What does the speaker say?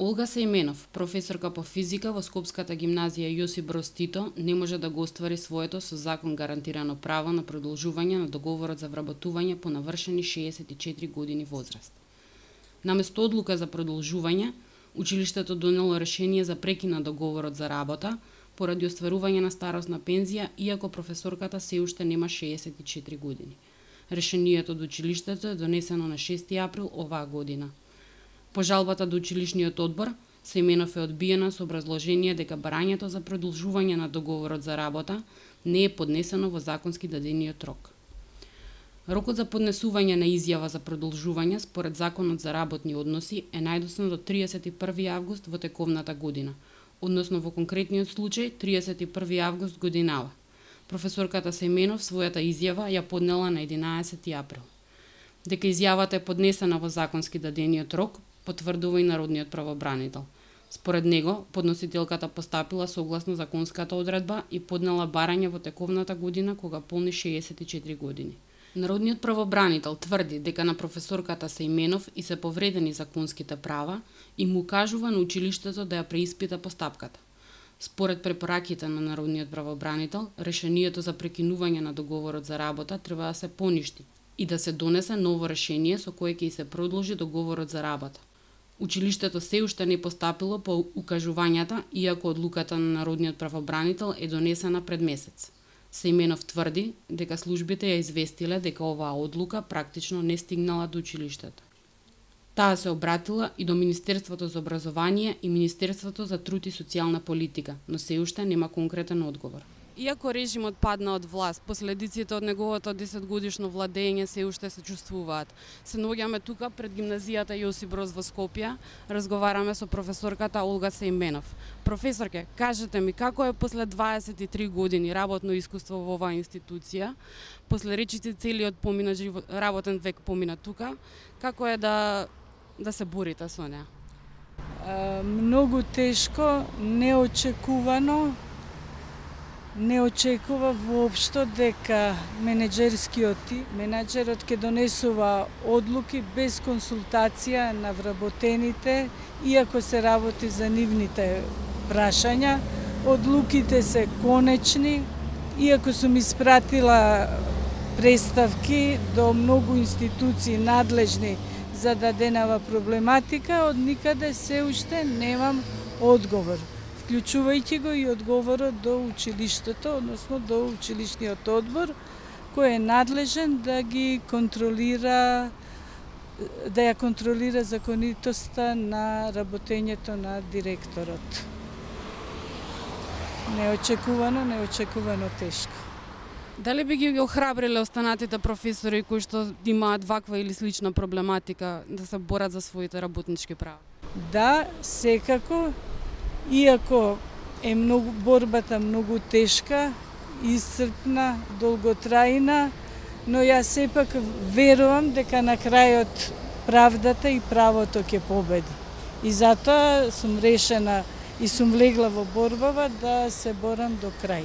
Олга Сејменов, професорка по физика во Скопската гимназија Јосип Броз Тито, не може да го оствари своето со закон гарантирано право на продолжување на договорот за вработување по навршени 64 години возраст. Наместо одлука за продолжување, училиштето донело решение за прекина договорот за работа поради остварување на старосна пензија, иако професорката се уште нема 64 години. Решението од училиштето е донесено на 6 април оваа година. По жалбата до училишниот одбор, Семенов е одбиена со образложение дека барањето за продолжување на договорот за работа не е поднесено во законски дадениот рок. Рокот за поднесување на изјава за продолжување според Законот за работни односи е најдосно до 31 август во тековната година, односно во конкретниот случај 31 август годинава. Професорката Семенов својата изјава ја поднела на 11 април. Дека изјавата е поднесена во законски дадениот рок, потврдува и народниот правобранител. Според него, подносителката постапила согласно законската одредба и поднела барање во тековната година кога полни 64 години. Народниот правобранител тврди дека на професорката Сејменов и се повредени законските права и му кажува на училиштето да ја преиспита постапката. Според препораките на Народниот правобранител, решението за прекинување на договорот за работа треба да се поништи и да се донесе ново решение со кое ќе се продолжи договорот за работа. Училиштето се уште не постапило по укажувањата, иако одлуката на Народниот правобранител е донесена пред месец. Семенов тврди дека службите ја известиле дека оваа одлука практично не стигнала до училиштето. Таа се обратила и до Министерството за образование и Министерството за труд и социјална политика, но се уште нема конкретен одговор. Иако режимот падна од власт, последиците од неговото 10 годишно владење се уште се чувствуваат. Се наоѓаме тука пред гимназијата Јосип Броз во Скопје, разговараме со професорката Олга Сејменов. Професорке, кажете ми како е после 23 години работно искуство во оваа институција, после речите целиот помина работен век помина тука, како е да да се борите со неа? Многу тешко, неочекувано, не очекува воопшто дека менеджерскиот менеджерот ќе донесува одлуки без консултација на вработените, иако се работи за нивните прашања. Одлуките се конечни, иако сум испратила представки до многу институции надлежни за даденава проблематика, од никаде се уште немам одговор вклучувајќи го и одговорот до училиштето, односно до училишниот одбор, кој е надлежен да ги контролира да ја контролира законитоста на работењето на директорот. Неочекувано, неочекувано тешко. Дали би ги охрабриле останатите професори кои што имаат ваква или слична проблематика да се борат за своите работнички права? Да, секако Иако е многу борбата многу тешка, исцрпна, долготрајна, но јас сепак верувам дека на крајот правдата и правото ќе победи. И затоа сум решена и сум влегла во борбава да се борам до крај.